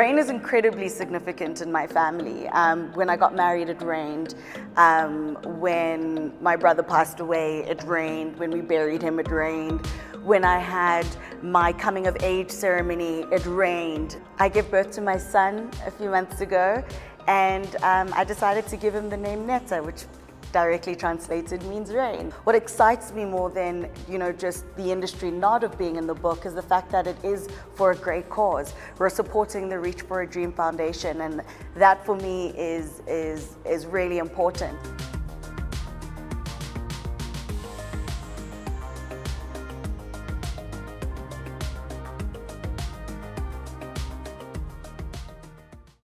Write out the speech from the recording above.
Rain is incredibly significant in my family. Um, when I got married, it rained. Um, when my brother passed away, it rained. When we buried him, it rained. When I had my coming of age ceremony, it rained. I gave birth to my son a few months ago, and um, I decided to give him the name Netha, which directly translated means rain. What excites me more than, you know, just the industry nod of being in the book is the fact that it is for a great cause. We're supporting the Reach for a Dream Foundation and that for me is, is, is really important.